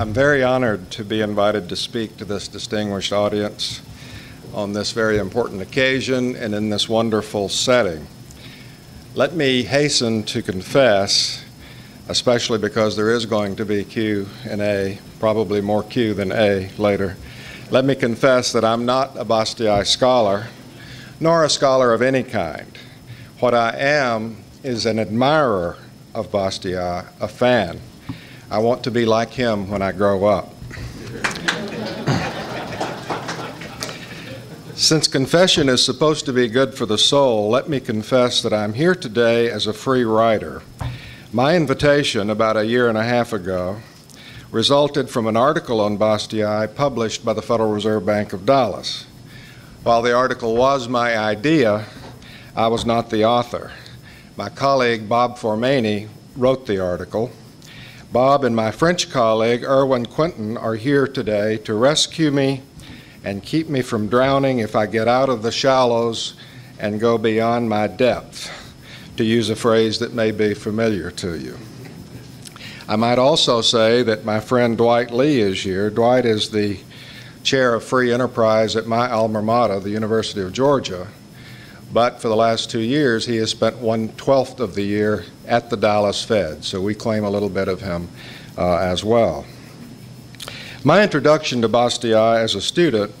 I'm very honored to be invited to speak to this distinguished audience on this very important occasion and in this wonderful setting. Let me hasten to confess, especially because there is going to be Q and A, probably more Q than A later. Let me confess that I'm not a Bastiat scholar, nor a scholar of any kind. What I am is an admirer of Bastiat, a fan. I want to be like him when I grow up. Since confession is supposed to be good for the soul, let me confess that I'm here today as a free writer. My invitation about a year and a half ago resulted from an article on Bastiat published by the Federal Reserve Bank of Dallas. While the article was my idea, I was not the author. My colleague Bob Formaini wrote the article. Bob and my French colleague Erwan Quintin are here today to rescue me and keep me from drowning if I get out of the shallows and go beyond my depth, to use a phrase that may be familiar to you. I might also say that my friend Dwight Lee is here. Dwight is the chair of free enterprise at my alma mater, the University of Georgia. But for the last two years, he has spent one twelfth of the year at the Dallas Fed, so we claim a little bit of him uh, as well. My introduction to Bastiat as a student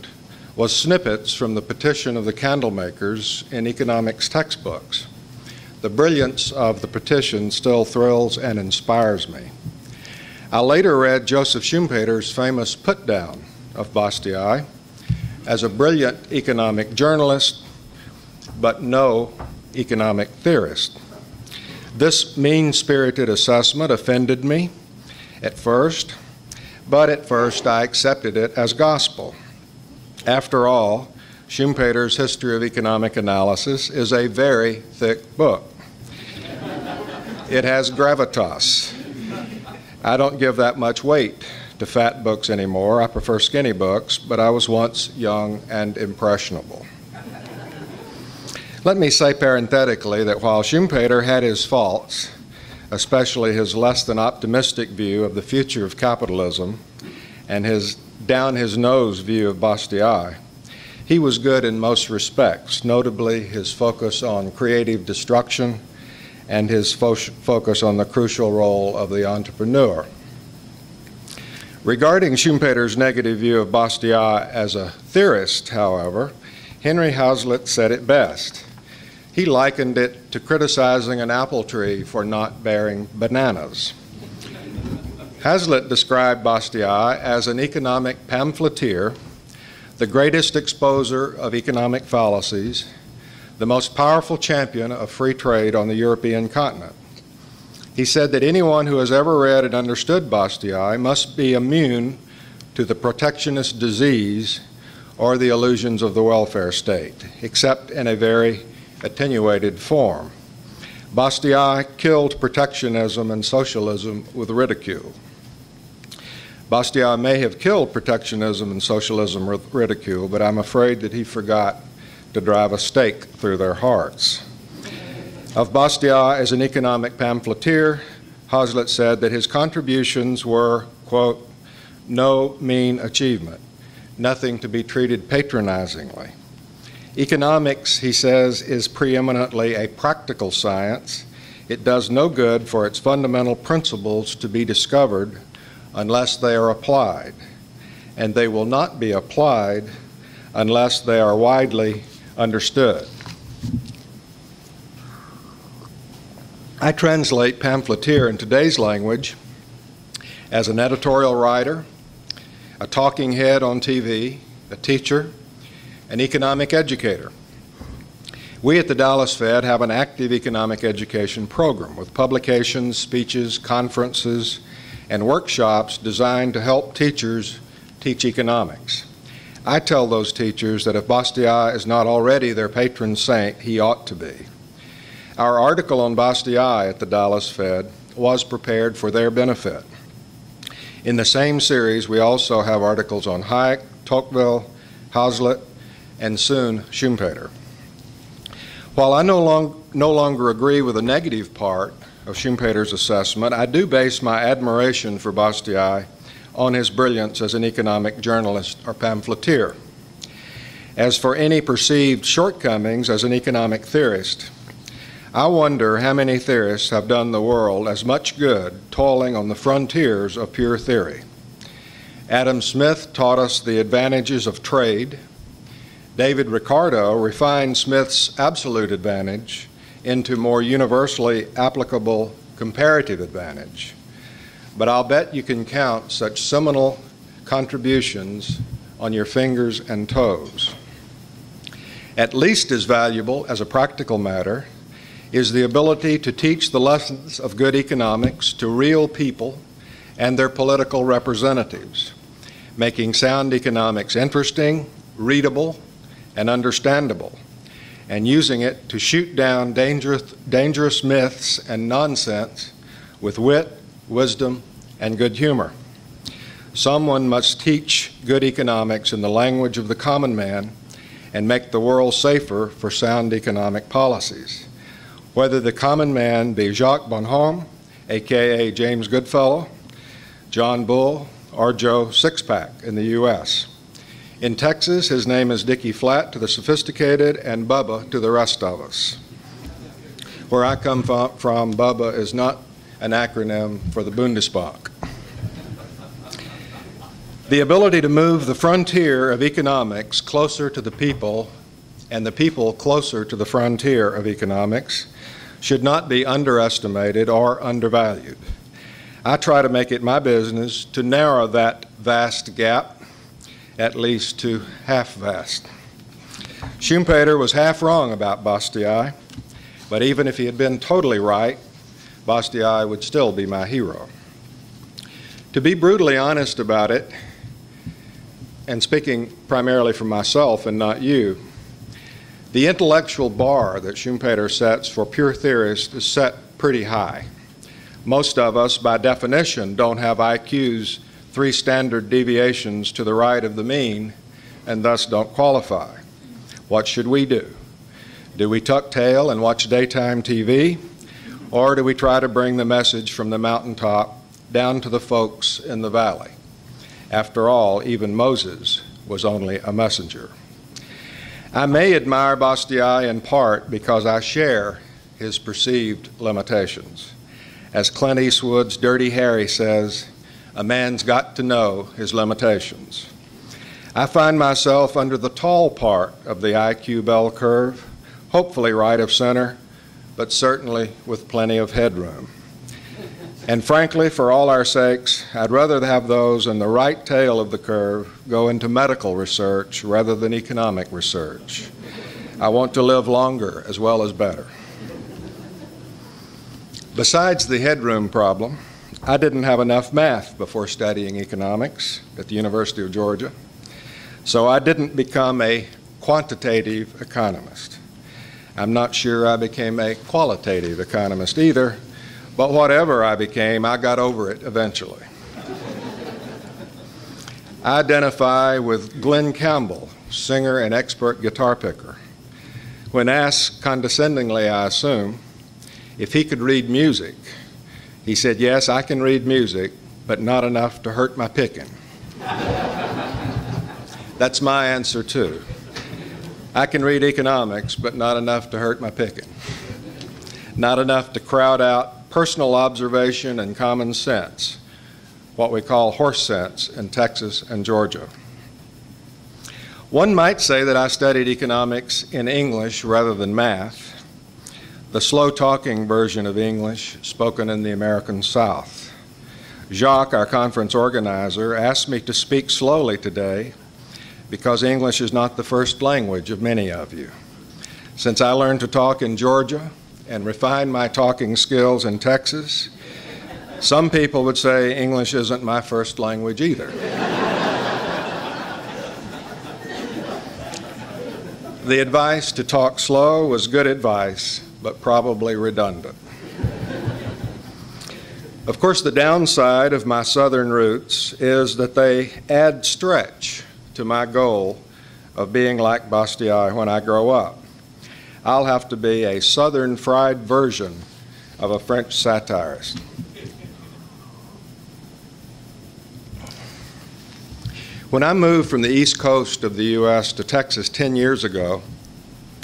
was snippets from the petition of the candlemakers in economics textbooks. The brilliance of the petition still thrills and inspires me. I later read Joseph Schumpeter's famous putdown of Bastiat as a brilliant economic journalist, but no economic theorist. This mean spirited assessment offended me at first but at first I accepted it as gospel. After all, Schumpeter's History of Economic Analysis is a very thick book. it has gravitas. I don't give that much weight to fat books anymore. I prefer skinny books, but I was once young and impressionable. Let me say parenthetically that while Schumpeter had his faults, especially his less than optimistic view of the future of capitalism and his down his nose view of Bastiat. He was good in most respects, notably his focus on creative destruction and his fo- focus on the crucial role of the entrepreneur. Regarding Schumpeter's negative view of Bastiat as a theorist, however, Henry Hazlitt said it best. He likened it to criticizing an apple tree for not bearing bananas. Hazlitt described Bastiat as an economic pamphleteer, the greatest exposer of economic fallacies, the most powerful champion of free trade on the European continent. He said that anyone who has ever read and understood Bastiat must be immune to the protectionist disease or the illusions of the welfare state, except in a very attenuated form. Bastiat killed protectionism and socialism with ridicule. Bastiat may have killed protectionism and socialism with ridicule, but I'm afraid that he forgot to drive a stake through their hearts. Of Bastiat as an economic pamphleteer, Hazlitt said that his contributions were, quote, no mean achievement, nothing to be treated patronizingly. Economics, he says, is preeminently a practical science. It does no good for its fundamental principles to be discovered unless they are applied, and they will not be applied unless they are widely understood. I translate pamphleteer in today's language as an editorial writer, a talking head on TV, a teacher, an economic educator. We at the Dallas Fed have an active economic education program with publications, speeches, conferences, and workshops designed to help teachers teach economics. I tell those teachers that if Bastiat is not already their patron saint, he ought to be. Our article on Bastiat at the Dallas Fed was prepared for their benefit. In the same series, we also have articles on Hayek, Tocqueville, Hazlitt, and soon Schumpeter. While I no, long, no longer agree with the negative part of Schumpeter's assessment, I do base my admiration for Bastiat on his brilliance as an economic journalist or pamphleteer. As for any perceived shortcomings as an economic theorist, I wonder how many theorists have done the world as much good toiling on the frontiers of pure theory. Adam Smith taught us the advantages of trade. David Ricardo refined Smith's absolute advantage into more universally applicable comparative advantage. But I'll bet you can count such seminal contributions on your fingers and toes. At least as valuable as a practical matter is the ability to teach the lessons of good economics to real people and their political representatives, making sound economics interesting, readable, and understandable, and using it to shoot down dangerous, dangerous myths and nonsense with wit, wisdom, and good humor. Someone must teach good economics in the language of the common man and make the world safer for sound economic policies. Whether the common man be Jacques Bonhomme, aka James Goodfellow, John Bull, or Joe Sixpack in the U.S. In Texas, his name is Dickie Flat to the sophisticated and Bubba to the rest of us. Where I come from, Bubba is not an acronym for the Bundesbank. The ability to move the frontier of economics closer to the people and the people closer to the frontier of economics should not be underestimated or undervalued. I try to make it my business to narrow that vast gap, at least to half vast. Schumpeter was half wrong about Bastiat, but even if he had been totally right, Bastiat would still be my hero. To be brutally honest about it, and speaking primarily for myself and not you, the intellectual bar that Schumpeter sets for pure theorists is set pretty high. Most of us, by definition, don't have IQs three standard deviations to the right of the mean and thus don't qualify. What should we do? Do we tuck tail and watch daytime TV? Or do we try to bring the message from the mountaintop down to the folks in the valley? After all, even Moses was only a messenger. I may admire Bastiat in part because I share his perceived limitations. As Clint Eastwood's Dirty Harry says, a man's got to know his limitations. I find myself under the tall part of the IQ bell curve, hopefully right of center, but certainly with plenty of headroom. And frankly, for all our sakes, I'd rather have those in the right tail of the curve go into medical research rather than economic research. I want to live longer as well as better. Besides the headroom problem, I didn't have enough math before studying economics at the University of Georgia, so I didn't become a quantitative economist. I'm not sure I became a qualitative economist either, but whatever I became, I got over it eventually. I identify with Glen Campbell, singer and expert guitar picker. When asked condescendingly, I assume, if he could read music, he said, Yes, I can read music, but not enough to hurt my picking. That's my answer, too. I can read economics, but not enough to hurt my picking. Not enough to crowd out personal observation and common sense, what we call horse sense in Texas and Georgia. One might say that I studied economics in English rather than math, the slow talking version of English spoken in the American South. Jacques, our conference organizer, asked me to speak slowly today because English is not the first language of many of you. Since I learned to talk in Georgia, and refine my talking skills in Texas. Some people would say English isn't my first language either. the advice to talk slow was good advice, but probably redundant. Of course, the downside of my southern roots is that they add stretch to my goal of being like Bastiat when I grow up. I'll have to be a southern fried version of a French satirist. When I moved from the east coast of the U.S. to Texas 10 years ago,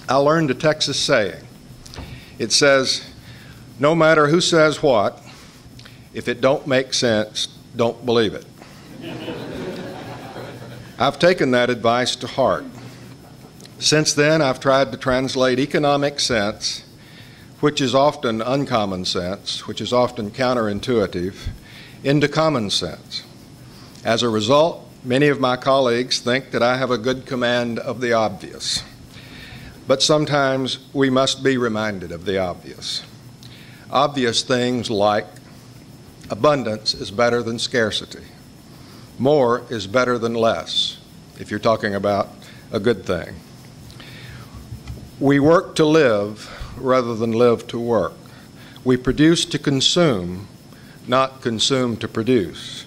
I learned a Texas saying. It says, no matter who says what, if it don't make sense, don't believe it. I've taken that advice to heart. Since then, I've tried to translate economic sense, which is often uncommon sense, which is often counterintuitive, into common sense. As a result, many of my colleagues think that I have a good command of the obvious. But sometimes we must be reminded of the obvious. Obvious things like abundance is better than scarcity, more is better than less, if you're talking about a good thing. We work to live rather than live to work. We produce to consume, not consume to produce.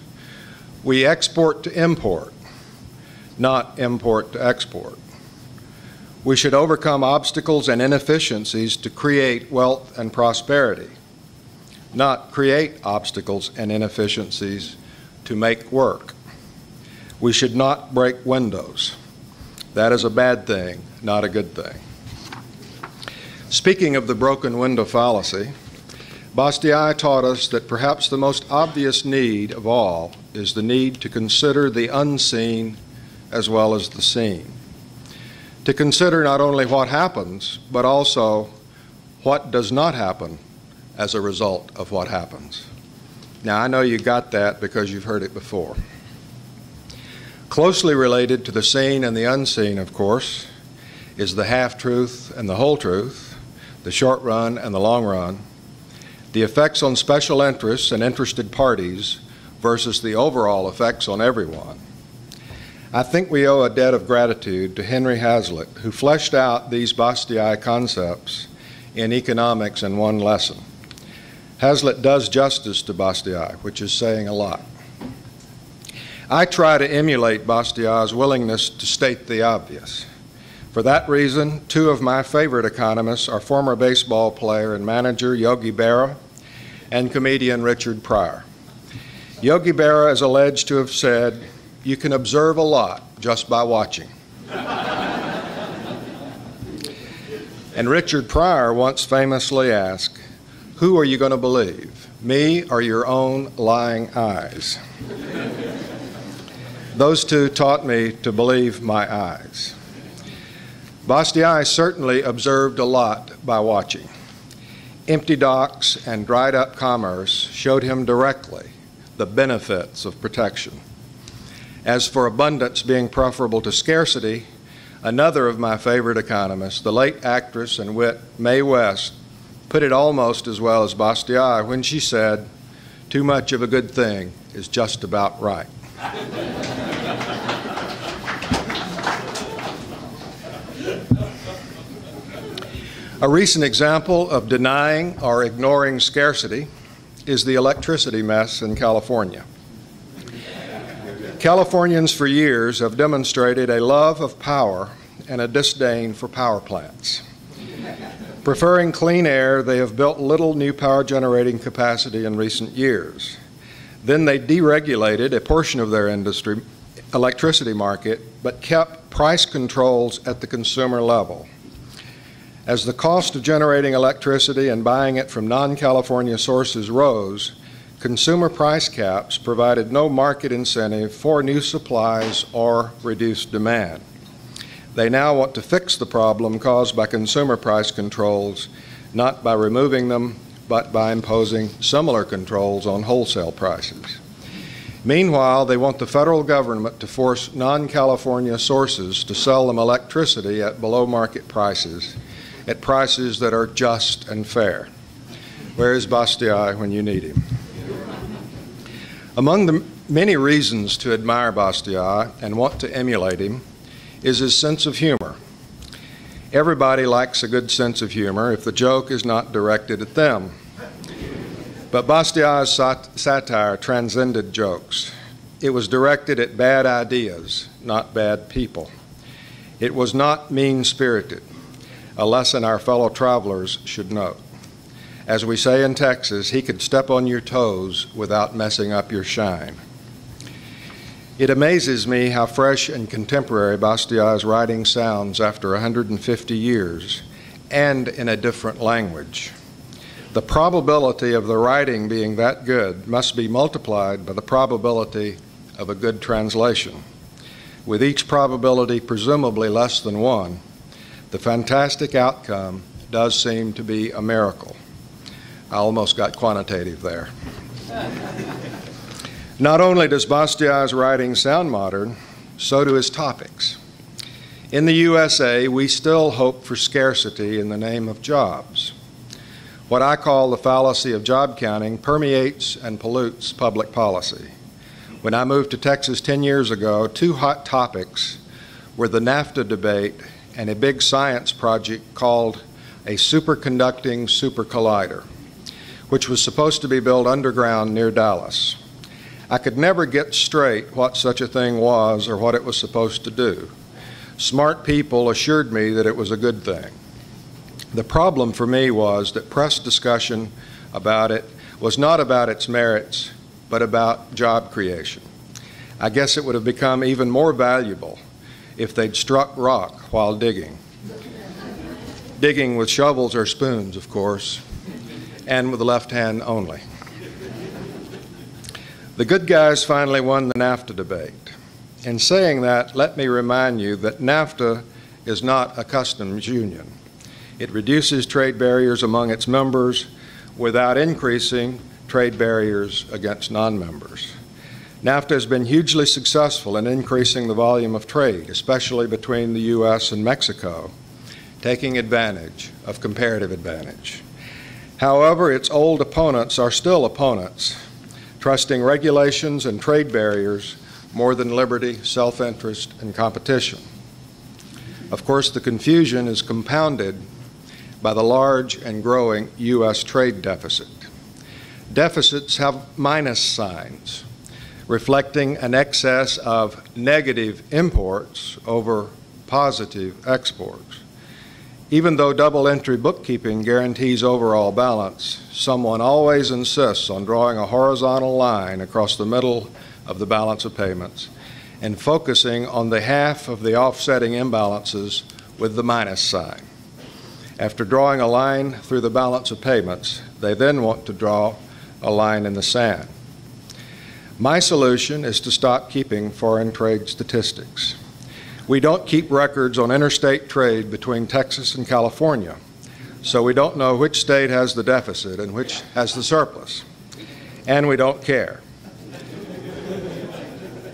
We export to import, not import to export. We should overcome obstacles and inefficiencies to create wealth and prosperity, not create obstacles and inefficiencies to make work. We should not break windows. That is a bad thing, not a good thing. Speaking of the broken window fallacy, Bastiat taught us that perhaps the most obvious need of all is the need to consider the unseen as well as the seen to consider not only what happens, but also what does not happen as a result of what happens. Now, I know you got that because you've heard it before. Closely related to the seen and the unseen, of course, is the half truth and the whole truth, the short run and the long run, the effects on special interests and interested parties versus the overall effects on everyone I think we owe a debt of gratitude to Henry Hazlitt, who fleshed out these Bastiat concepts in economics in one lesson. Hazlitt does justice to Bastiat, which is saying a lot. I try to emulate Bastiat's willingness to state the obvious. For that reason, two of my favorite economists are former baseball player and manager Yogi Berra and comedian Richard Pryor. Yogi Berra is alleged to have said, you can observe a lot just by watching. and Richard Pryor once famously asked, Who are you going to believe, me or your own lying eyes? Those two taught me to believe my eyes. Bastiat certainly observed a lot by watching. Empty docks and dried up commerce showed him directly the benefits of protection. As for abundance being preferable to scarcity, another of my favorite economists, the late actress and wit Mae West, put it almost as well as Bastiat when she said, Too much of a good thing is just about right. a recent example of denying or ignoring scarcity is the electricity mess in California. Californians for years have demonstrated a love of power and a disdain for power plants. Preferring clean air, they have built little new power generating capacity in recent years. Then they deregulated a portion of their industry, electricity market, but kept price controls at the consumer level. As the cost of generating electricity and buying it from non California sources rose, consumer price caps provided no market incentive for new supplies or reduced demand. They now want to fix the problem caused by consumer price controls, not by removing them, but by imposing similar controls on wholesale prices. Meanwhile, they want the federal government to force non California sources to sell them electricity at below market prices, at prices that are just and fair. Where is Bastiat when you need him? Among the many reasons to admire Bastiat and want to emulate him is his sense of humor. Everybody likes a good sense of humor if the joke is not directed at them. But Bastiat's sat- satire transcended jokes. It was directed at bad ideas, not bad people. It was not mean spirited, a lesson our fellow travelers should note. As we say in Texas, he could step on your toes without messing up your shine. It amazes me how fresh and contemporary Bastiat's writing sounds after 150 years and in a different language. The probability of the writing being that good must be multiplied by the probability of a good translation. With each probability presumably less than one, the fantastic outcome does seem to be a miracle. I almost got quantitative there. Not only does Bastiat's writing sound modern, so do his topics. In the USA, we still hope for scarcity in the name of jobs. What I call the fallacy of job counting permeates and pollutes public policy. When I moved to Texas 10 years ago, two hot topics were the NAFTA debate and a big science project called a superconducting super collider, which was supposed to be built underground near Dallas. I could never get straight what such a thing was or what it was supposed to do. Smart people assured me that it was a good thing. The problem for me was that press discussion about it was not about its merits, but about job creation. I guess it would have become even more valuable if they'd struck rock while digging. digging with shovels or spoons, of course, and with the left hand only. The good guys finally won the NAFTA debate. In saying that, let me remind you that NAFTA is not a customs union. It reduces trade barriers among its members without increasing trade barriers against non members. NAFTA has been hugely successful in increasing the volume of trade, especially between the U.S. and Mexico, taking advantage of comparative advantage. However, its old opponents are still opponents trusting regulations and trade barriers more than liberty, self interest, and competition. Of course, the confusion is compounded by the large and growing U.S. trade deficit. Deficits have minus signs, reflecting an excess of negative imports over positive exports. Even though double entry bookkeeping guarantees overall balance, someone always insists on drawing a horizontal line across the middle of the balance of payments and focusing on the half of the offsetting imbalances with the minus sign. After drawing a line through the balance of payments, they then want to draw a line in the sand. My solution is to stop keeping foreign trade statistics. We don't keep records on interstate trade between Texas and California, so we don't know which state has the deficit and which has the surplus. And we don't care.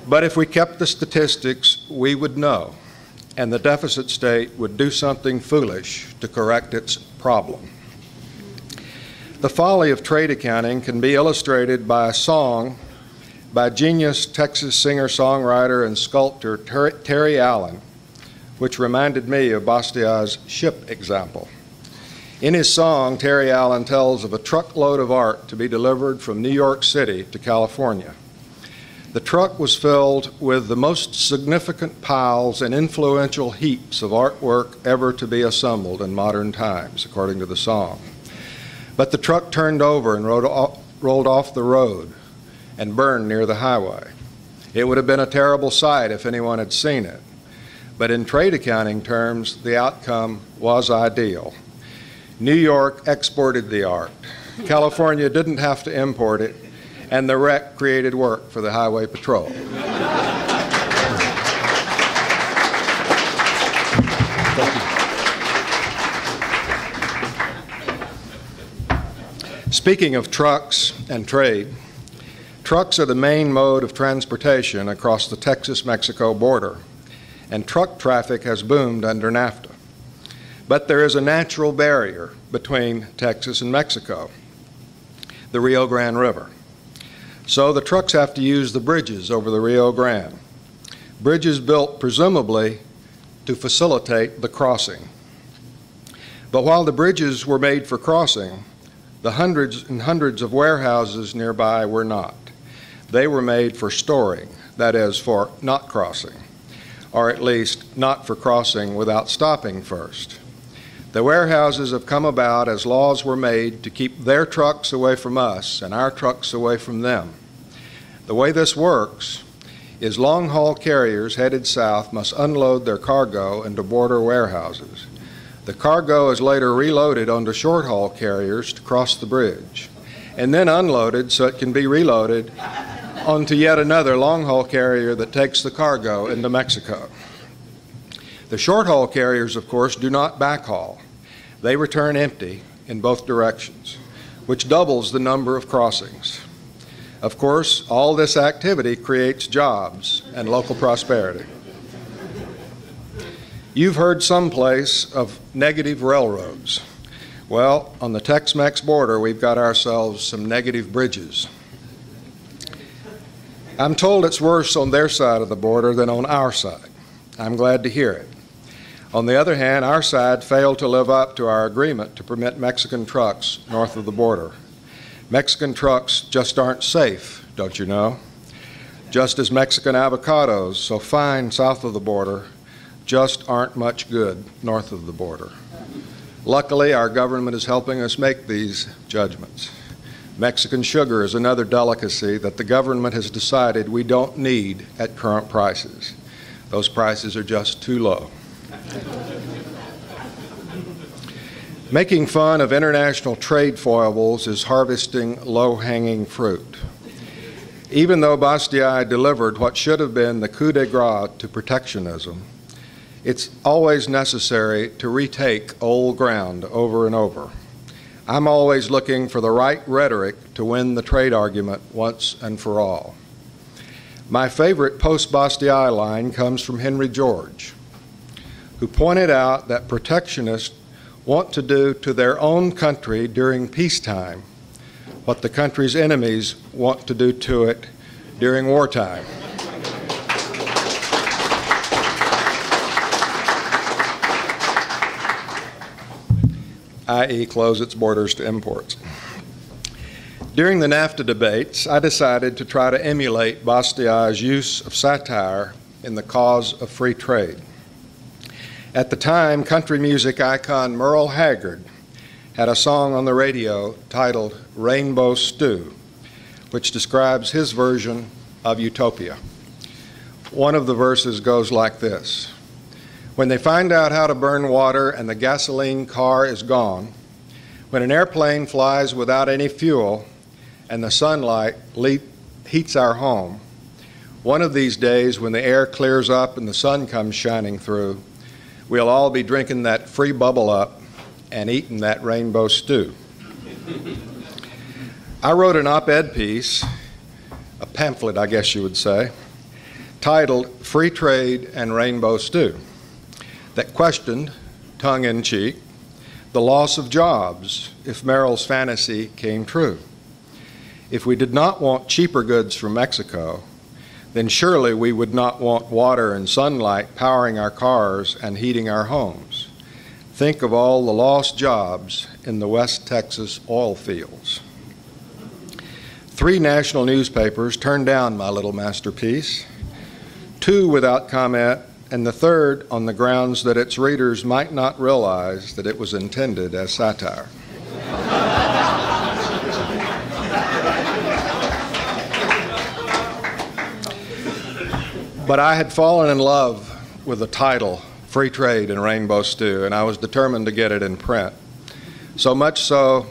But if we kept the statistics, we would know, and the deficit state would do something foolish to correct its problem. The folly of trade accounting can be illustrated by a song by genius Texas singer songwriter and sculptor Ter- Terry Allen, which reminded me of Bastiat's ship example. In his song, Terry Allen tells of a truckload of art to be delivered from New York City to California. The truck was filled with the most significant piles and influential heaps of artwork ever to be assembled in modern times, according to the song. But the truck turned over and rolled off the road, and burned near the highway. It would have been a terrible sight if anyone had seen it. But in trade accounting terms, the outcome was ideal. New York exported the art. California didn't have to import it, and the wreck created work for the Highway Patrol. Speaking of trucks and trade, Trucks are the main mode of transportation across the Texas Mexico border, and truck traffic has boomed under NAFTA. But there is a natural barrier between Texas and Mexico the Rio Grande River. So the trucks have to use the bridges over the Rio Grande. Bridges built presumably to facilitate the crossing. But while the bridges were made for crossing, the hundreds and hundreds of warehouses nearby were not. They were made for storing, that is, for not crossing, or at least not for crossing without stopping first. The warehouses have come about as laws were made to keep their trucks away from us and our trucks away from them. The way this works is long haul carriers headed south must unload their cargo into border warehouses. The cargo is later reloaded onto short haul carriers to cross the bridge, and then unloaded so it can be reloaded onto yet another long haul carrier that takes the cargo into Mexico. The short haul carriers, of course, do not backhaul. They return empty in both directions, which doubles the number of crossings. Of course, all this activity creates jobs and local prosperity. You've heard someplace of negative railroads. Well, on the Tex Mex border, we've got ourselves some negative bridges. I'm told it's worse on their side of the border than on our side. I'm glad to hear it. On the other hand, our side failed to live up to our agreement to permit Mexican trucks north of the border. Mexican trucks just aren't safe, don't you know? Just as Mexican avocados, so fine south of the border, just aren't much good north of the border. Luckily, our government is helping us make these judgments. Mexican sugar is another delicacy that the government has decided we don't need at current prices. Those prices are just too low. Making fun of international trade foibles is harvesting low hanging fruit. Even though Bastiat delivered what should have been the coup de grace to protectionism, it's always necessary to retake old ground over and over. I'm always looking for the right rhetoric to win the trade argument once and for all. My favorite post Bastiat line comes from Henry George, who pointed out that protectionists want to do to their own country during peacetime what the country's enemies want to do to it during wartime. i.e., close its borders to imports. During the NAFTA debates, I decided to try to emulate Bastiat's use of satire in the cause of free trade. At the time, country music icon Merle Haggard had a song on the radio titled Rainbow Stew, which describes his version of utopia. One of the verses goes like this when they find out how to burn water and the gasoline car is gone, when an airplane flies without any fuel and the sunlight le- heats our home, one of these days when the air clears up and the sun comes shining through, we'll all be drinking that free bubble up and eating that rainbow stew. I wrote an op ed piece, a pamphlet, I guess you would say, titled Free Trade and Rainbow Stew that questioned, tongue in cheek, the loss of jobs if Merle's fantasy came true. If we did not want cheaper goods from Mexico, then surely we would not want water and sunlight powering our cars and heating our homes. Think of all the lost jobs in the West Texas oil fields. Three national newspapers turned down my little masterpiece, two without comment and the third on the grounds that its readers might not realize that it was intended as satire. but I had fallen in love with the title, Free Trade and Rainbow Stew, and I was determined to get it in print. So much so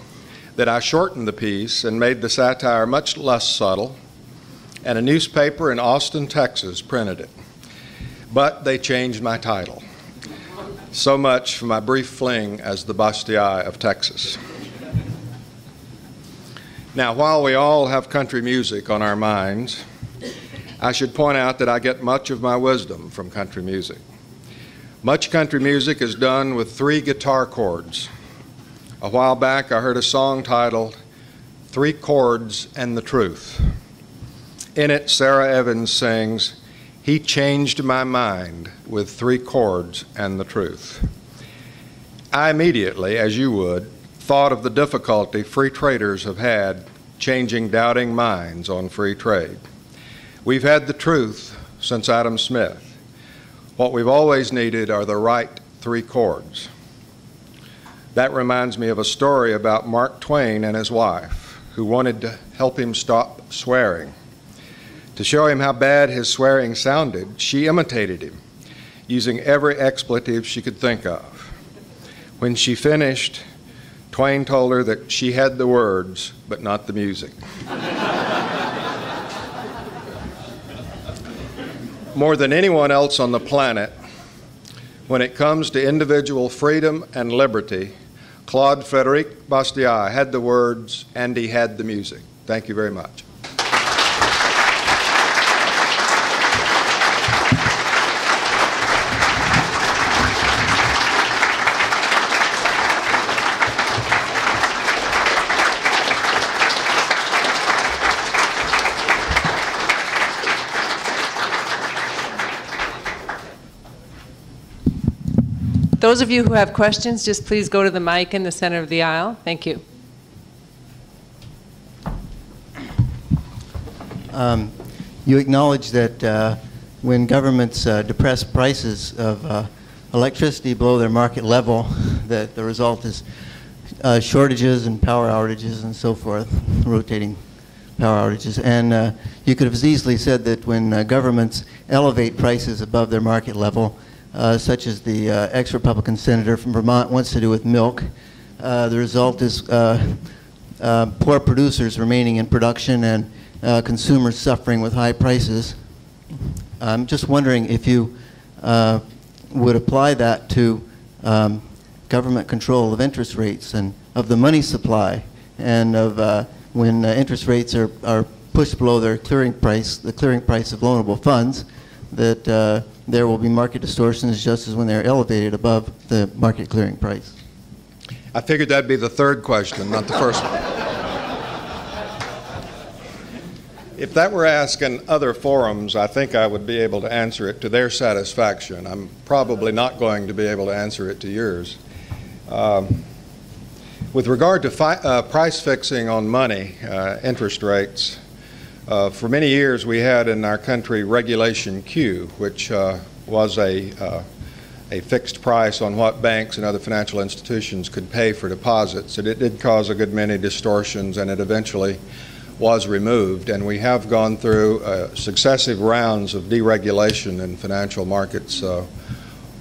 that I shortened the piece and made the satire much less subtle, and a newspaper in Austin, Texas printed it but they changed my title. So much for my brief fling as the Bastiat of Texas. Now, while we all have country music on our minds, I should point out that I get much of my wisdom from country music. Much country music is done with three guitar chords. A while back, I heard a song titled Three Chords and the Truth. In it, Sara Evans sings, he changed my mind with three chords and the truth. I immediately, as you would, thought of the difficulty free traders have had changing doubting minds on free trade. We've had the truth since Adam Smith. What we've always needed are the right three chords. That reminds me of a story about Mark Twain and his wife, who wanted to help him stop swearing. To show him how bad his swearing sounded, she imitated him, using every expletive she could think of. When she finished, Twain told her that she had the words, but not the music. More than anyone else on the planet, when it comes to individual freedom and liberty, Claude Frederic Bastiat had the words and he had the music. Thank you very much. Those of you who have questions, just please go to the mic in the center of the aisle. Thank you. Um, you acknowledge that uh, when governments uh, depress prices of uh, electricity below their market level, that the result is uh, shortages and power outages and so forth, rotating power outages. And uh, you could have easily said that when uh, governments elevate prices above their market level, uh, such as the uh, ex-Republican senator from Vermont wants to do with milk. Uh, the result is poor producers remaining in production and consumers suffering with high prices. I'm just wondering if you would apply that to um, government control of interest rates and of the money supply and of uh, when uh, interest rates are, are pushed below their clearing price, the clearing price of loanable funds, that uh, there will be market distortions just as when they're elevated above the market clearing price. I figured that'd be the third question, not the first one. If that were asked in other forums, I think I would be able to answer it to their satisfaction. I'm probably not going to be able to answer it to yours. Um, with regard to fi- uh, price fixing on money, uh, interest rates, uh, for many years, we had in our country Regulation Q, which uh, was a, uh, a fixed price on what banks and other financial institutions could pay for deposits. And it did cause a good many distortions, and it eventually was removed. And we have gone through uh, successive rounds of deregulation in financial markets uh,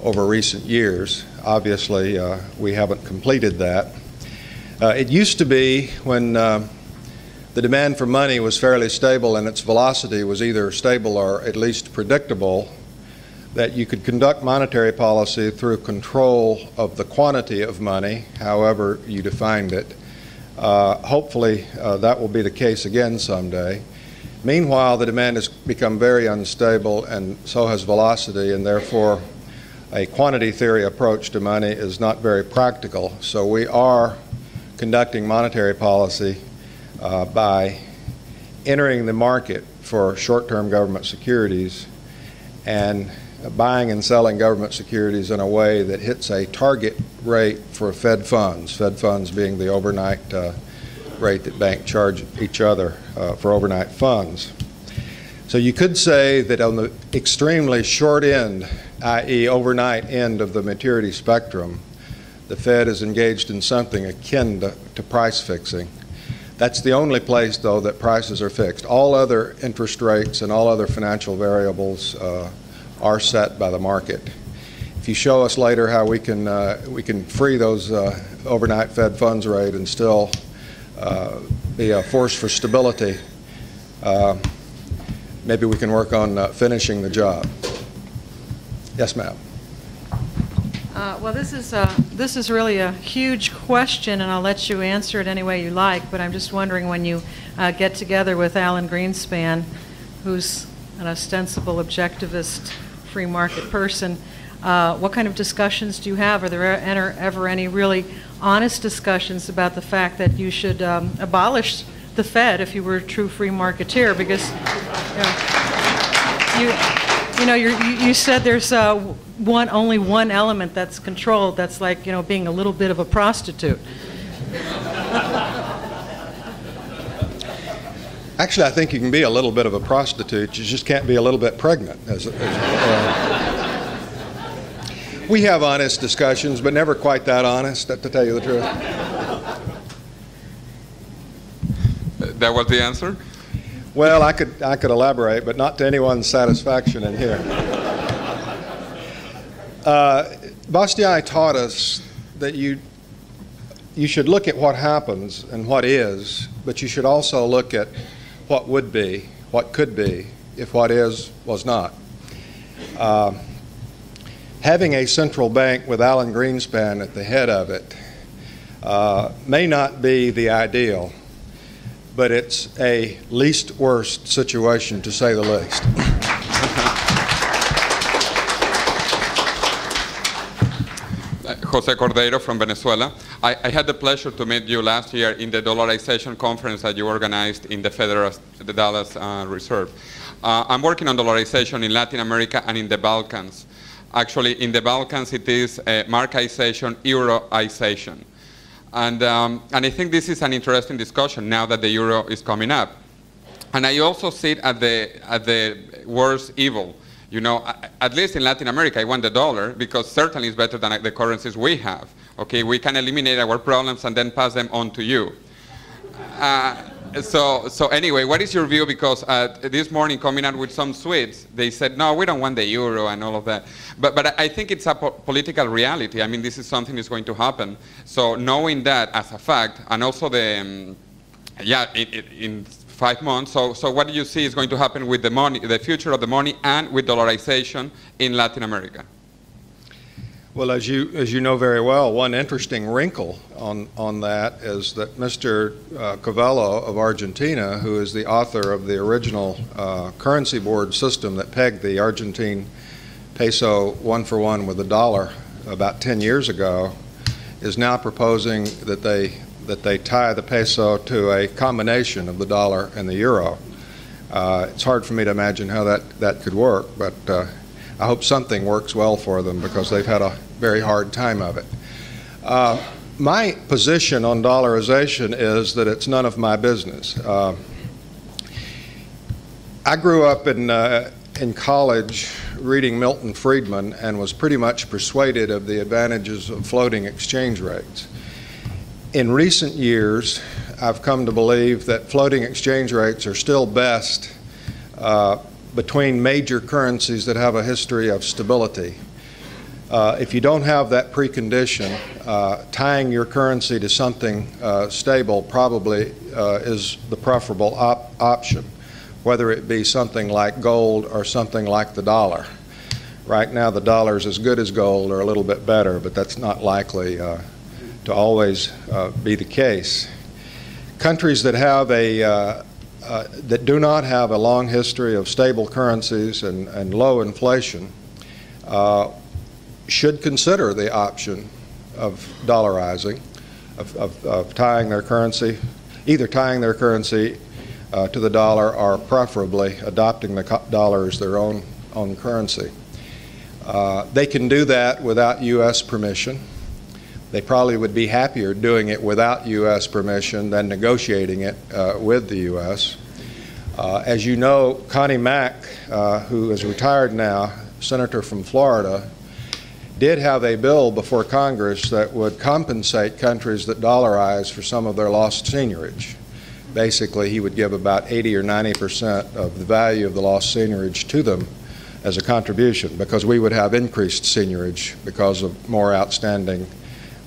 over recent years. Obviously, uh, we haven't completed that. it used to be when the demand for money was fairly stable and its velocity was either stable or at least predictable, that you could conduct monetary policy through control of the quantity of money, however you defined it. Uh, hopefully, uh, that will be the case again someday. Meanwhile, the demand has become very unstable, and so has velocity, and therefore, a quantity theory approach to money is not very practical. So, we are conducting monetary policy uh, by entering the market for short-term government securities and buying and selling government securities in a way that hits a target rate for Fed funds, Fed funds being the overnight uh, rate that banks charge each other uh, for overnight funds. So you could say that on the extremely short end, i.e., overnight end of the maturity spectrum, the Fed is engaged in something akin to, to price fixing. That's the only place, though, that prices are fixed. All other interest rates and all other financial variables uh, are set by the market. If you show us later how we can uh, we can free those uh, overnight Fed funds rate and still uh, be a force for stability, uh, maybe we can work on uh, finishing the job. Yes, ma'am. Well, this is, this is really a huge question, and I'll let you answer it any way you like, but I'm just wondering when you uh, get together with Alan Greenspan, who's an ostensible objectivist free market person, uh, what kind of discussions do you have? Are there ever any really honest discussions about the fact that you should um, abolish the Fed if you were a true free marketeer? Because you, know, you, you know, you you said there's uh, one only one element that's controlled. That's like you know being a little bit of a prostitute. Actually, I think you can be a little bit of a prostitute. You just can't be a little bit pregnant. As, as, uh, we have honest discussions, but never quite that honest, to tell you the truth. That was the answer? Well, I could, I could elaborate, but not to anyone's satisfaction in here. Uh, Bastiat taught us that you, you should look at what happens and what is, but you should also look at what would be, what could be, if what is was not. Uh, having a central bank with Alan Greenspan at the head of it uh, may not be the ideal, but it's a least worst situation to say the least. Jose Cordeiro from Venezuela. I, I, had the pleasure to meet you last year in the dollarization conference that you organized in the Federal the Dallas uh, Reserve. Uh, I'm working on dollarization in Latin America and in the Balkans. Actually, in the Balkans, it is uh, markization, euroization. And, um, and I think this is an interesting discussion now that the euro is coming up. And I also see it at the, at the worst evil. You know, at least in Latin America, I want the dollar because certainly it's better than the currencies we have. Okay, we can eliminate our problems and then pass them on to you. Uh, so, so anyway, what is your view? Because uh, this morning, coming out with some Swedes, they said, no, we don't want the euro and all of that. But, but I think it's a po political reality. I mean, this is something that's going to happen. So knowing that as a fact, and also the, um, yeah, in, in five months. So, so what do you see is going to happen with the money, the future of the money, and with dollarization in Latin America? Well, as you, as you know very well, one interesting wrinkle on, on that is that Mr. Uh, Cavallo of Argentina, who is the author of the original uh, currency board system that pegged the Argentine peso one for one with the dollar about 10 years ago, is now proposing that they, that they tie the peso to a combination of the dollar and the euro. Uh, it's hard for me to imagine how that, that could work, but uh, I hope something works well for them because they've had a very hard time of it. Uh, my position on dollarization is that it's none of my business. Uh, I grew up in, uh, in college reading Milton Friedman and was pretty much persuaded of the advantages of floating exchange rates. In recent years, I've come to believe that floating exchange rates are still best uh, between major currencies that have a history of stability. Uh, if you don't have that precondition, uh, tying your currency to something uh, stable probably uh, is the preferable op option, whether it be something like gold or something like the dollar. Right now, the dollar is as good as gold or a little bit better, but that's not likely uh, to always uh, be the case. Countries that have a uh, that do not have a long history of stable currencies and, and low inflation uh, should consider the option of dollarizing, of, of, of, tying their currency, either tying their currency uh, to the dollar or preferably adopting the dollar as their own, own currency. Uh, they can do that without U.S. permission. They probably would be happier doing it without U.S. permission than negotiating it uh, with the U.S. Uh, as you know, Connie Mack, uh, who is retired now, senator from Florida, did have a bill before Congress that would compensate countries that dollarize for some of their lost seigniorage. Basically, he would give about 80 or 90 percent of the value of the lost seigniorage to them as a contribution because we would have increased seigniorage because of more outstanding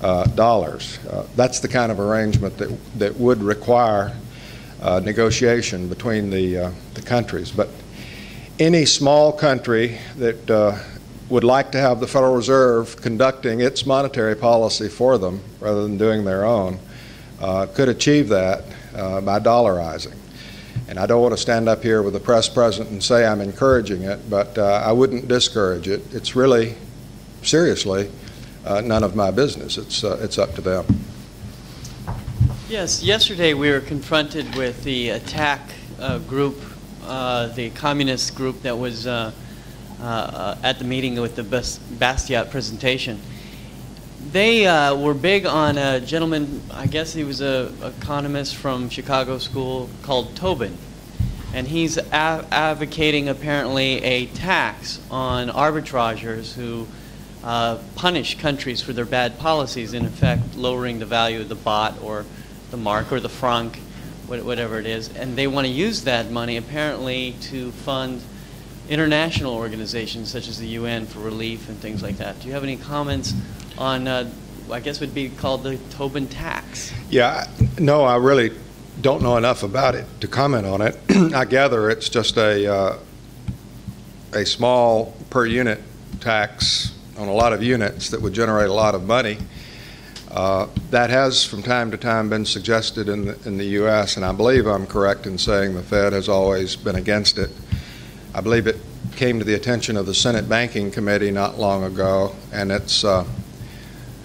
dollars. Uh, that's the kind of arrangement that, that would require uh, negotiation between the, uh, the countries. But any small country that uh, would like to have the Federal Reserve conducting its monetary policy for them rather than doing their own uh, could achieve that by dollarizing. And I don't want to stand up here with the press present and say I'm encouraging it, but I wouldn't discourage it. It's really, seriously, uh, none of my business. It's, uh, it's up to them. Yes, yesterday we were confronted with the attack uh, group, uh, the communist group that was uh, uh, at the meeting with the Bastiat presentation. They were big on a gentleman, I guess he was an economist from Chicago School called Tobin. And he's advocating apparently a tax on arbitrageurs who uh, punish countries for their bad policies, in effect lowering the value of the baht or the mark or the franc whatever it is, and they want to use that money apparently to fund international organizations such as the UN for relief and things like that. Do you have any comments on, uh, I guess would be called the Tobin tax? Yeah, no, I really don't know enough about it to comment on it. I gather it's just a, uh, a small per unit tax on a lot of units that would generate a lot of money. Uh, That has from time to time been suggested in, the- in the U.S., and I believe I'm correct in saying the Fed has always been against it. I believe it came to the attention of the Senate Banking Committee not long ago, and its uh,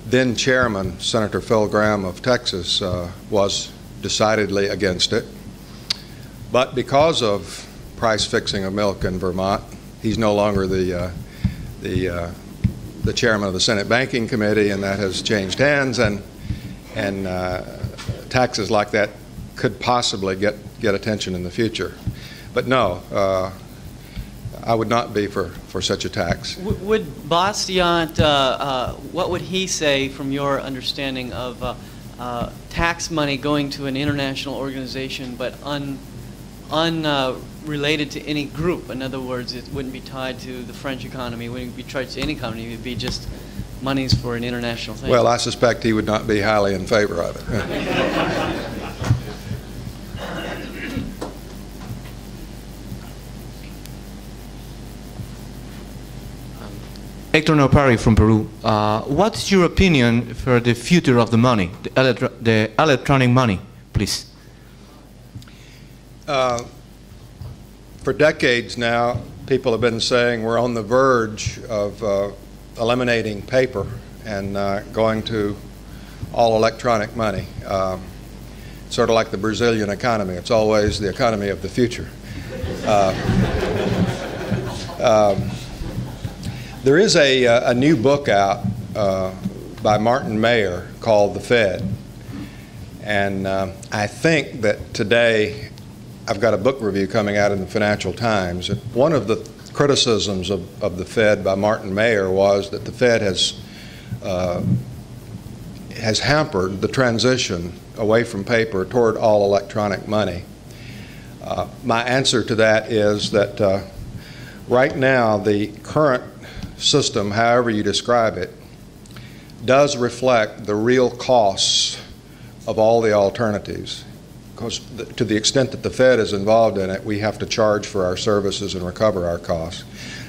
then chairman, Senator Phil Gramm of Texas, uh, was decidedly against it. But because of price fixing of milk in Vermont, he's no longer the, uh, the, uh, the chairman of the Senate Banking Committee, and that has changed hands, and, and uh, taxes like that could possibly get, get attention in the future. But no, uh, I would not be for, for such a tax. Would Bastiat, uh, uh, what would he say from your understanding of uh, uh, tax money going to an international organization but un, unrelated to any group? In other words, it wouldn't be tied to the French economy, it wouldn't be tied to any economy, it would be just monies for an international thing? Well, I suspect he would not be highly in favor of it. Hector Nopari from Peru. Uh, what's your opinion for the future of the money, the, electro- the electronic money, please? Uh, For decades now, people have been saying we're on the verge of uh, eliminating paper and uh, going to all electronic money. Um, Sort of like the Brazilian economy. It's always the economy of the future. Uh, um, There is a, uh, a new book out by Martin Mayer called The Fed. And um, I think that today I've got a book review coming out in the Financial Times. One of the criticisms of, of the Fed by Martin Mayer was that the Fed has, uh, has hampered the transition away from paper toward all electronic money. Uh, my answer to that is that uh, right now, the current system, however you describe it, does reflect the real costs of all the alternatives. Because to the extent that the Fed is involved in it, we have to charge for our services and recover our costs.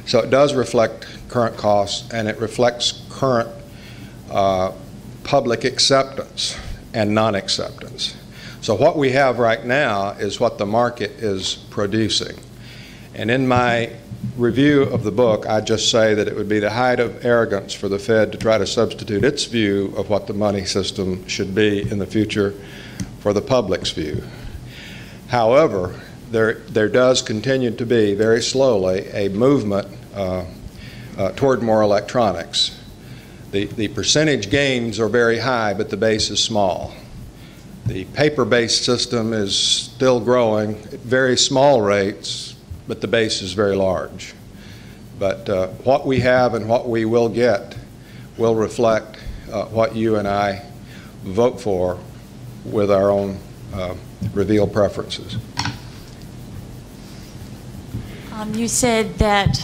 So it does reflect current costs, and it reflects current uh, public acceptance and non-acceptance. So what we have right now is what the market is producing. And in my review of the book, I just say that it would be the height of arrogance for the Fed to try to substitute its view of what the money system should be in the future for the public's view. However, there, there does continue to be, very slowly, a movement uh, uh, toward more electronics. The, the percentage gains are very high, but the base is small. The paper-based system is still growing at very small rates, but the base is very large. But uh, what we have and what we will get will reflect uh, what you and I vote for with our own uh, revealed preferences. Um, You said that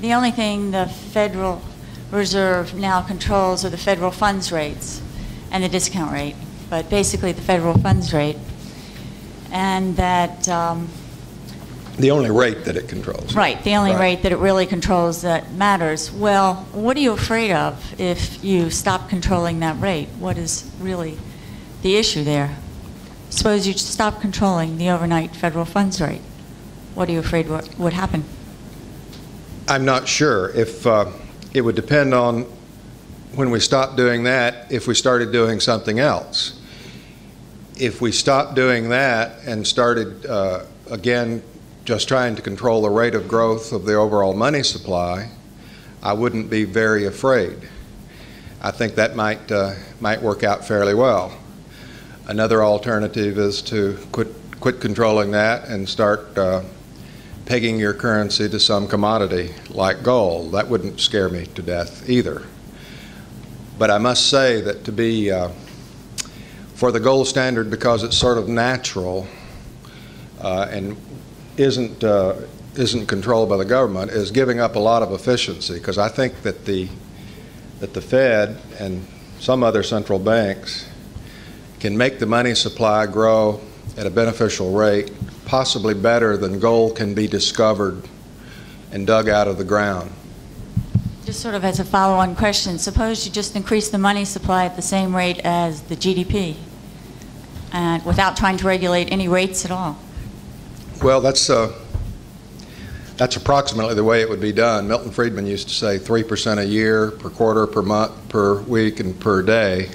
the only thing the Federal Reserve now controls are the federal funds rates and the discount rate, but basically the federal funds rate, and that, um, The only rate that it controls. right, the only Right. rate that it really controls that matters. Well, what are you afraid of if you stop controlling that rate? What is really the issue there? Suppose you stop controlling the overnight federal funds rate. What are you afraid what would happen? I'm not sure. If, uh, it would depend on when we stopped doing that, if we started doing something else. If we stopped doing that and started, uh, again, just trying to control the rate of growth of the overall money supply, I wouldn't be very afraid. I think that might, uh, might work out fairly well. Another alternative is to quit, quit controlling that and start uh, pegging your currency to some commodity like gold. That wouldn't scare me to death either. But I must say that to be uh, for the gold standard because it's sort of natural uh, and isn't, uh, isn't controlled by the government is giving up a lot of efficiency because I think that the, that the Fed and some other central banks can make the money supply grow at a beneficial rate, possibly better than gold can be discovered and dug out of the ground. Just sort of as a follow-on question, suppose you just increase the money supply at the same rate as the GDP, and without trying to regulate any rates at all? Well, that's, uh, that's approximately the way it would be done. Milton Friedman used to say 3% a year, per quarter, per month, per week, and per day.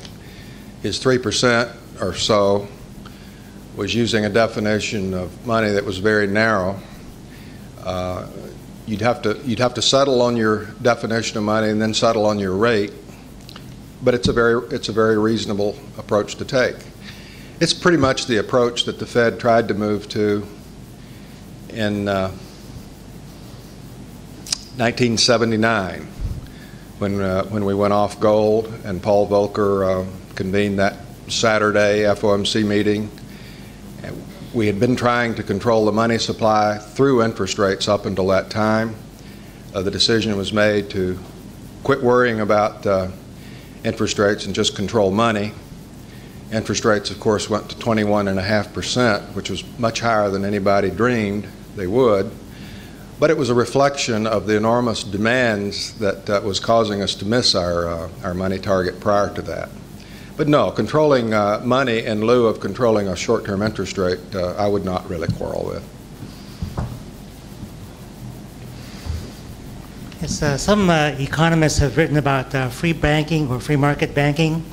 Is 3% or so was using a definition of money that was very narrow. Uh, you'd have to you'd have to settle on your definition of money and then settle on your rate. But it's a very it's a very reasonable approach to take. It's pretty much the approach that the Fed tried to move to in uh, 1979 when uh, when we went off gold and Paul Volcker uh, convened that Saturday FOMC meeting. We had been trying to control the money supply through interest rates up until that time. Uh, the decision was made to quit worrying about uh, interest rates and just control money. Interest rates, of course, went to 21.5%, which was much higher than anybody dreamed they would. But it was a reflection of the enormous demands that uh, was causing us to miss our, uh, our money target prior to that. But no, controlling uh, money in lieu of controlling a short-term interest rate, uh, I would not really quarrel with. Yes, uh, some uh, economists have written about uh, free banking or free market banking,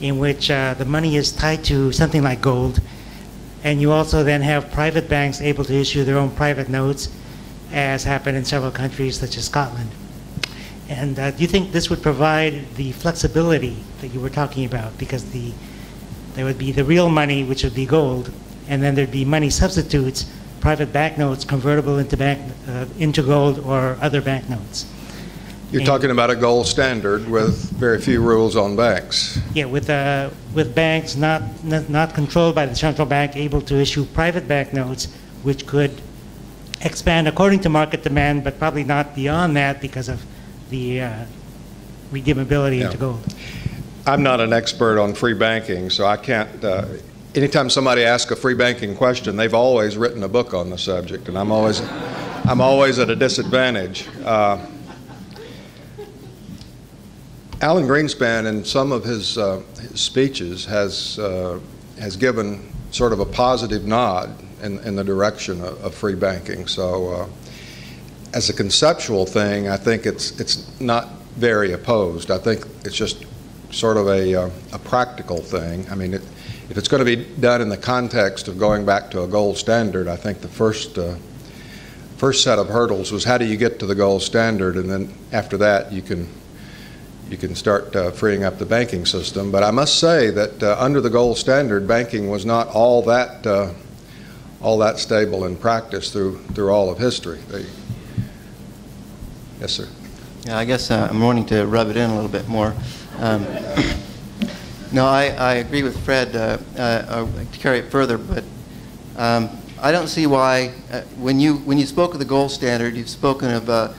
in which uh, the money is tied to something like gold, and you also then have private banks able to issue their own private notes, as happened in several countries such as Scotland. And uh, do you think this would provide the flexibility that you were talking about? Because the there would be the real money, which would be gold, and then there'd be money substitutes, private banknotes convertible into bank uh, into gold or other banknotes. You're And- talking about a gold standard with very few rules on banks. Yeah, with uh, with banks not, not not controlled by the central bank, able to issue private banknotes, which could expand according to market demand, but probably not beyond that because of the uh, redeemability Yeah. into gold. I'm not an expert on free banking, so I can't. Uh, anytime somebody asks a free banking question, they've always written a book on the subject, and I'm always, I'm always at a disadvantage. Uh, Alan Greenspan, in some of his, uh, his speeches, has uh, has given sort of a positive nod in, in the direction of, of free banking. So, uh, as a conceptual thing, I think it's it's not very opposed. I think it's just sort of a, uh, a practical thing. I mean, it, if it's going to be done in the context of going back to a gold standard, I think the first uh, first set of hurdles was how do you get to the gold standard, and then after that you can you can start uh, freeing up the banking system. But I must say that uh, under the gold standard, banking was not all that uh, all that stable in practice through through all of history. They, yes, sir. Yeah, I guess uh, I'm wanting to rub it in a little bit more. Um, no, I, I agree with Fred uh, uh, to carry it further, but um, I don't see why, uh, when, you, when you spoke of the gold standard, you've spoken of uh,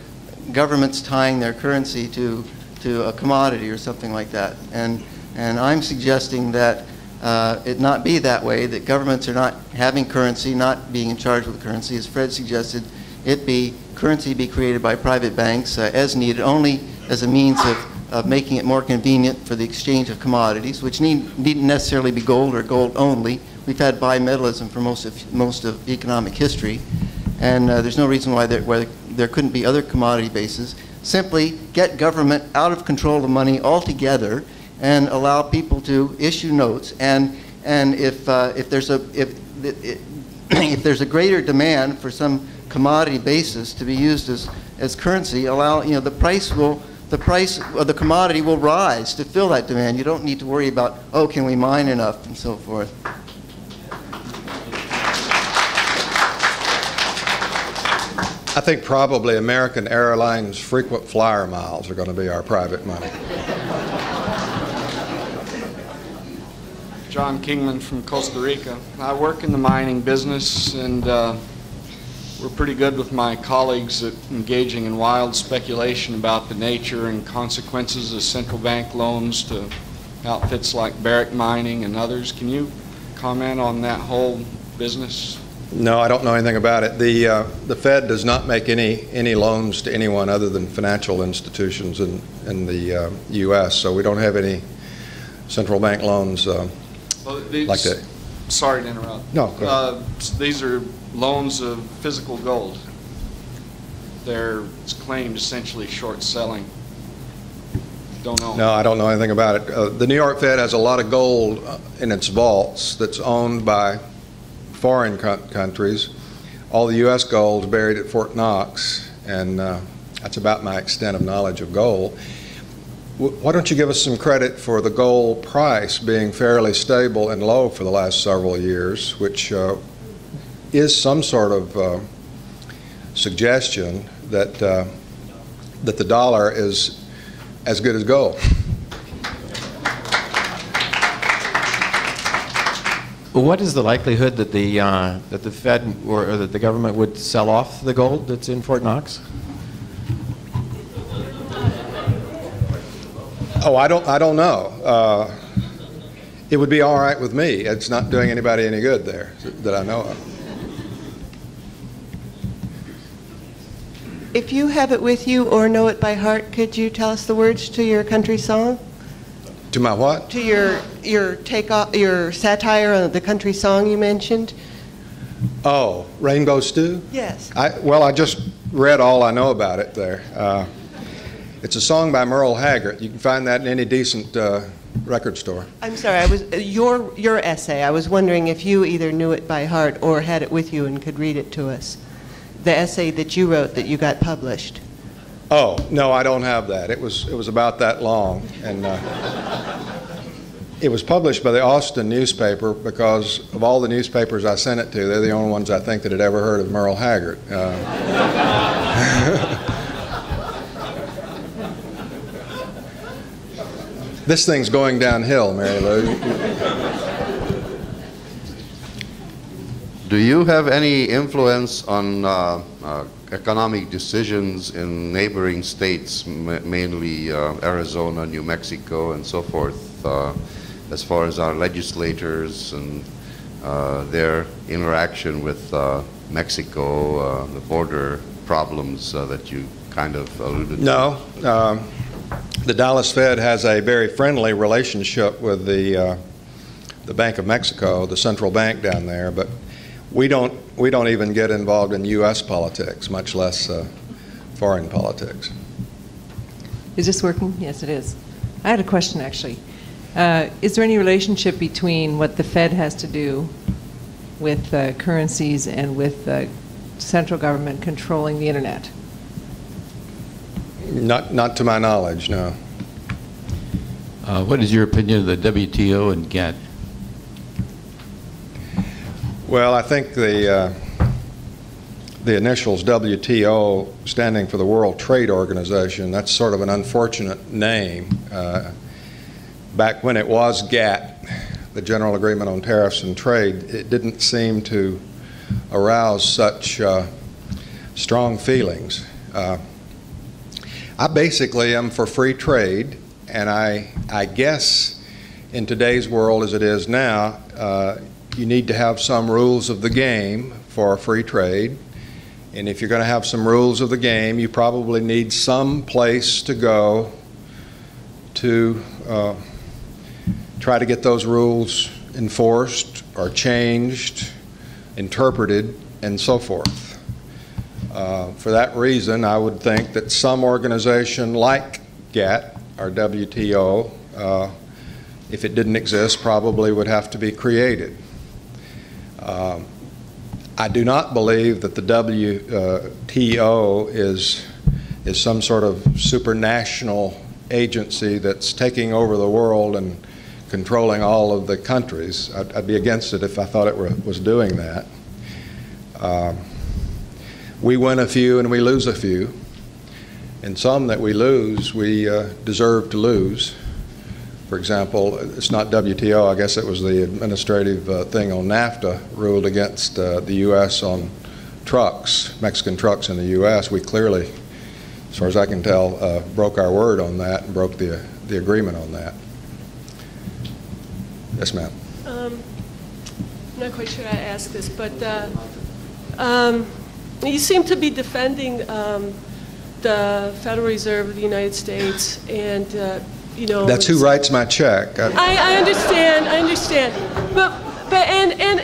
governments tying their currency to, to a commodity or something like that. And, and I'm suggesting that uh, it not be that way, that governments are not having currency, not being in charge of the currency, as Fred suggested, it be currency be created by private banks uh, as needed, only as a means of, of making it more convenient for the exchange of commodities, which need, needn't necessarily be gold or gold only. We've had bimetallism for most of, most of economic history, and uh, there's no reason why there, why there couldn't be other commodity bases. Simply get government out of control of money altogether and allow people to issue notes. And, and if, uh, if, there's a, if, if there's a greater demand for some commodity basis to be used as, as currency, allow, you know, the price will, the price of the commodity will rise to fill that demand. You don't need to worry about, oh, can we mine enough and so forth. I think probably American Airlines frequent flyer miles are going to be our private money. John Kingman from Costa Rica. I work in the mining business, and uh, we're pretty good with my colleagues at engaging in wild speculation about the nature and consequences of central bank loans to outfits like Barrick Mining and others. Can you comment on that whole business? No, I don't know anything about it. The, uh, the Fed does not make any, any loans to anyone other than financial institutions in, in the uh, U.S., so we don't have any central bank loans uh, Well, these- like that. Sorry to interrupt. No, go ahead. Uh, These are loans of physical gold. They're it's claimed essentially short selling. Don't know. No, I don't know anything about it. Uh, The New York Fed has a lot of gold uh, in its vaults that's owned by foreign co- countries. All the U.S. gold is buried at Fort Knox, and uh, that's about my extent of knowledge of gold. Wh- Why don't you give us some credit for the gold price being fairly stable and low for the last several years, which uh, is some sort of uh, suggestion that, uh, that the dollar is as good as gold. What is the likelihood that the, uh, that the Fed or that the government would sell off the gold that's in Fort Knox? Oh, I don't, I don't know. Uh, It would be all right with me. It's not doing anybody any good there that I know of. If you have it with you or know it by heart, could you tell us the words to your country song? To my what? To your your take off your satire on the country song you mentioned? Oh, Rainbow Stew? Yes. I, well, I just read all I know about it there. Uh, It's a song by Merle Haggard. You can find that in any decent uh, record store. I'm sorry. I was uh, your your essay. I was wondering if you either knew it by heart or had it with you and could read it to us. The essay that you wrote that you got published. Oh, no, I don't have that. It was, it was about that long. And uh, it was published by the Austin newspaper because of all the newspapers I sent it to, they're the only ones I think that had ever heard of Merle Haggard. Uh, this thing's going downhill, Mary Lou. Do you have any influence on uh, uh, economic decisions in neighboring states, ma- mainly uh, Arizona, New Mexico, and so forth, uh, as far as our legislators and uh, their interaction with uh, Mexico, uh, the border problems uh, that you kind of alluded to? No. Um, the Dallas Fed has a very friendly relationship with the, uh, the Bank of Mexico, the central bank down there, but we don't, we don't even get involved in U.S. politics, much less uh, foreign politics. Is this working? Yes, it is. I had a question, actually. Uh, Is there any relationship between what the Fed has to do with uh, currencies and with the central government controlling the internet? Not, not to my knowledge, no. Uh, What is your opinion of the WTO and GATT? Well, I think the, uh, the initials WTO standing for the World Trade Organization, that's sort of an unfortunate name. Uh, back when it was GATT, the General Agreement on Tariffs and Trade, it didn't seem to arouse such uh, strong feelings. I basically am for free trade, and I, I guess in today's world as it is now, uh, you need to have some rules of the game for free trade. And if you're going to have some rules of the game, you probably need some place to go to uh, try to get those rules enforced or changed, interpreted, and so forth. Uh, for that reason, I would think that some organization like GATT or WTO, uh, if it didn't exist, probably would have to be created. Um, I do not believe that the WTO is, is some sort of supranational agency that's taking over the world and controlling all of the countries. I'd, I'd be against it if I thought it were, was doing that. Um, we win a few and we lose a few. And some that we lose, we uh, deserve to lose. For example, it's not WTO, I guess it was the administrative uh, thing on NAFTA ruled against uh, the U.S. on trucks, Mexican trucks in the U.S. We clearly, as far as I can tell, uh, broke our word on that and broke the, the agreement on that. Yes, ma'am. Um, I'm not quite sure I to ask this, but uh, um, you seem to be defending um, the Federal Reserve of the United States, and uh, you know. That's who writes my check. I- I, I understand. I understand. But but and and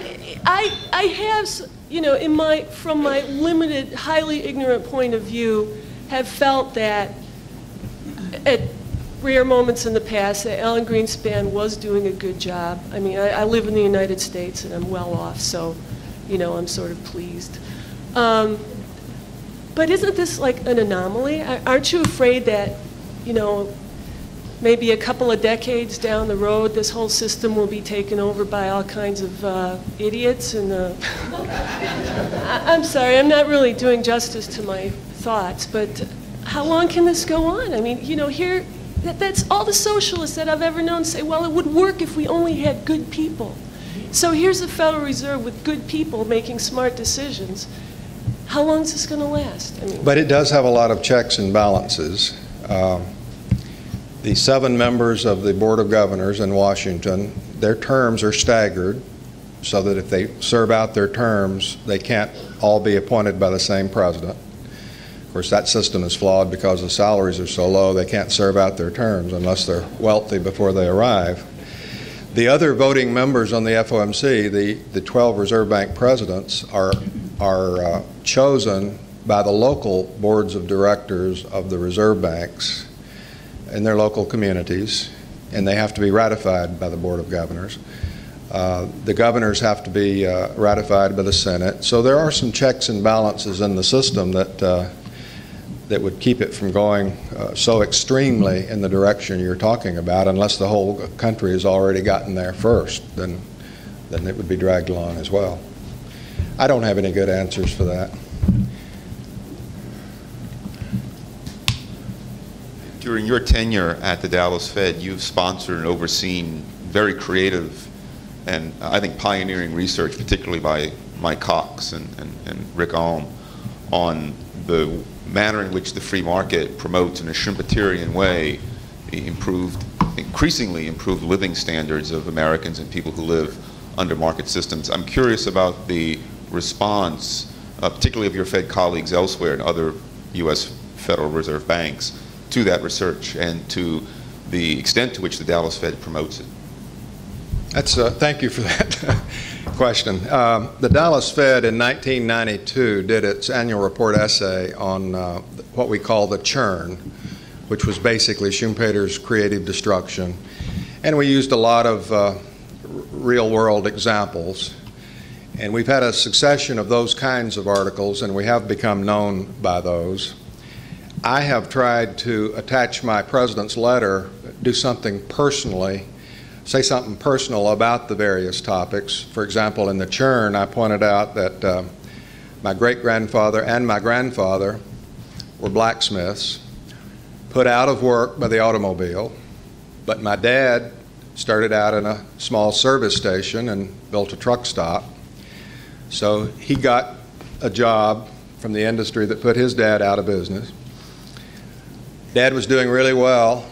I I have you know in my from my limited, highly ignorant point of view, have felt that at rare moments in the past that Alan Greenspan was doing a good job. I mean, I, I live in the United States and I'm well off, so you know I'm sort of pleased. Um, but isn't this like an anomaly? Aren't you afraid that, you know, maybe a couple of decades down the road, this whole system will be taken over by all kinds of uh, idiots? And uh, I'm sorry, I'm not really doing justice to my thoughts, but how long can this go on? I mean, you know, here, that, that's all the socialists that I've ever known say, well, it would work if we only had good people. So here's the Federal Reserve with good people making smart decisions. How long is this going to last? I mean, But it does have a lot of checks and balances. Um, The seven members of the Board of Governors in Washington, their terms are staggered so that if they serve out their terms, they can't all be appointed by the same president. Of course, that system is flawed because the salaries are so low, they can't serve out their terms unless they're wealthy before they arrive. The other voting members on the FOMC, the, the 12 Reserve Bank presidents, are, are uh, chosen by the local boards of directors of the reserve banks in their local communities, and they have to be ratified by the Board of Governors. Uh, The governors have to be uh, ratified by the Senate. So there are some checks and balances in the system that, uh, that would keep it from going uh, so extremely in the direction you're talking about, unless the whole country has already gotten there first, then, then it would be dragged along as well. I don't have any good answers for that. During your tenure at the Dallas Fed, you've sponsored and overseen very creative and I think pioneering research, particularly by Mike Cox and, and, and Rick Alm, on the manner in which the free market promotes in a Schumpeterian way improved, increasingly improved living standards of Americans and people who live under market systems. I'm curious about the response, uh, particularly of your Fed colleagues elsewhere and other U.S. Federal Reserve banks, to that research and to the extent to which the Dallas Fed promotes it. That's, uh, thank you for that question. Um, the Dallas Fed in 1992 did its annual report essay on uh, what we call the churn, which was basically Schumpeter's creative destruction. And we used a lot of uh, real world examples. And we've had a succession of those kinds of articles, and we have become known by those. I have tried to attach my president's letter, do something personally say something personal about the various topics. For example, in the churn, I pointed out that uh, my great grandfather and my grandfather were blacksmiths, put out of work by the automobile, but my dad started out in a small service station and built a truck stop. So he got a job from the industry that put his dad out of business. Dad was doing really well,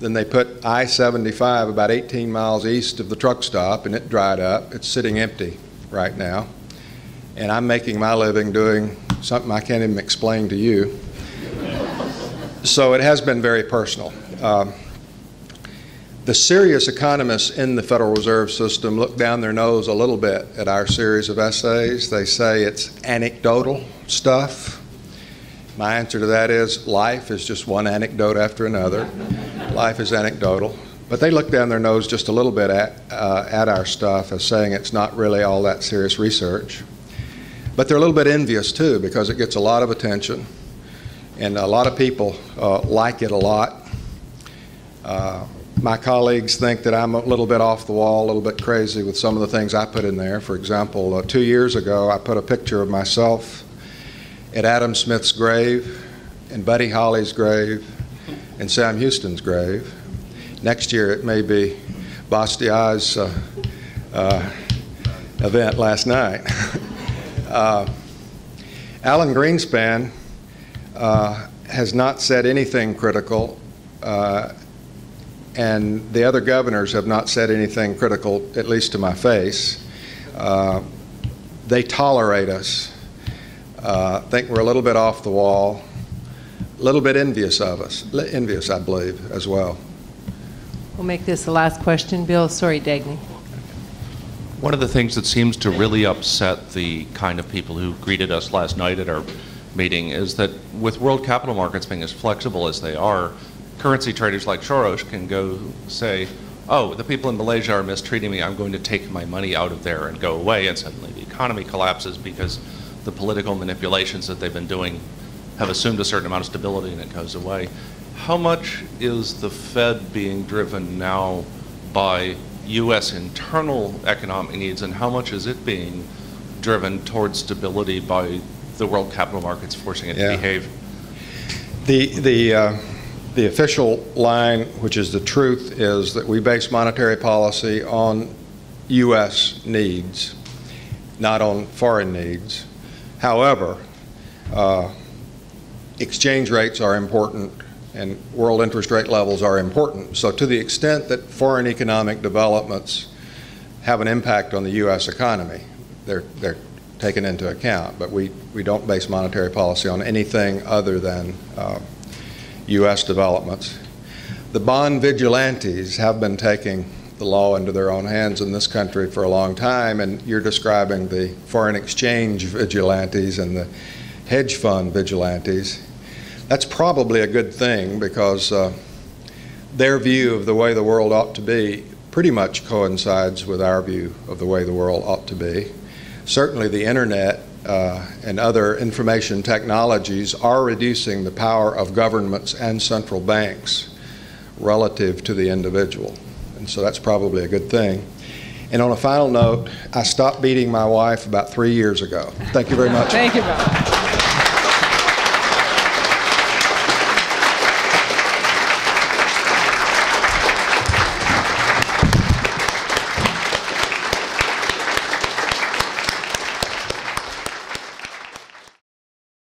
then they put I 75 about 18 miles east of the truck stop, and it dried up. It's sitting empty right now. And I'm making my living doing something I can't even explain to you. so it has been very personal. Um, the serious economists in the Federal Reserve System look down their nose a little bit at our series of essays. They say it's anecdotal stuff. My answer to that is life is just one anecdote after another. life is anecdotal. But they look down their nose just a little bit at, uh, at our stuff as saying it's not really all that serious research. But they're a little bit envious too because it gets a lot of attention and a lot of people uh, like it a lot. Uh, my colleagues think that I'm a little bit off the wall, a little bit crazy with some of the things I put in there. For example, uh, two years ago, I put a picture of myself at Adam Smith's grave, and Buddy Holly's grave, and Sam Houston's grave. Next year, it may be Bastiat's uh, uh, event last night. uh, Alan Greenspan uh, has not said anything critical, uh, and the other governors have not said anything critical, at least to my face. Uh, they tolerate us, uh, think we're a little bit off the wall, a little bit envious of us, envious, I believe, as well. We'll make this the last question. Bill, sorry, Dagny. One of the things that seems to really upset the kind of people who greeted us last night at our meeting is that with world capital markets being as flexible as they are, currency traders like Soros can go say, oh, the people in Malaysia are mistreating me, I'm going to take my money out of there and go away, and suddenly the economy collapses because the political manipulations that they've been doing have assumed a certain amount of stability and it goes away. How much is the Fed being driven now by U.S. internal economic needs, and how much is it being driven towards stability by the world capital markets forcing it Yeah. to behave? The, the, uh, the official line, which is the truth, is that we base monetary policy on U.S. needs, not on foreign needs. However, uh, exchange rates are important and world interest rate levels are important. So to the extent that foreign economic developments have an impact on the U.S. economy, they're, they're taken into account. But we, we don't base monetary policy on anything other than uh, U.S. developments. The bond vigilantes have been taking the law into their own hands in this country for a long time, and you're describing the foreign exchange vigilantes and the hedge fund vigilantes. That's probably a good thing because uh, their view of the way the world ought to be pretty much coincides with our view of the way the world ought to be. Certainly, the internet uh, and other information technologies are reducing the power of governments and central banks relative to the individual. And so that's probably a good thing. And on a final note, I stopped beating my wife about three years ago. Thank you very much. Thank you, Bill.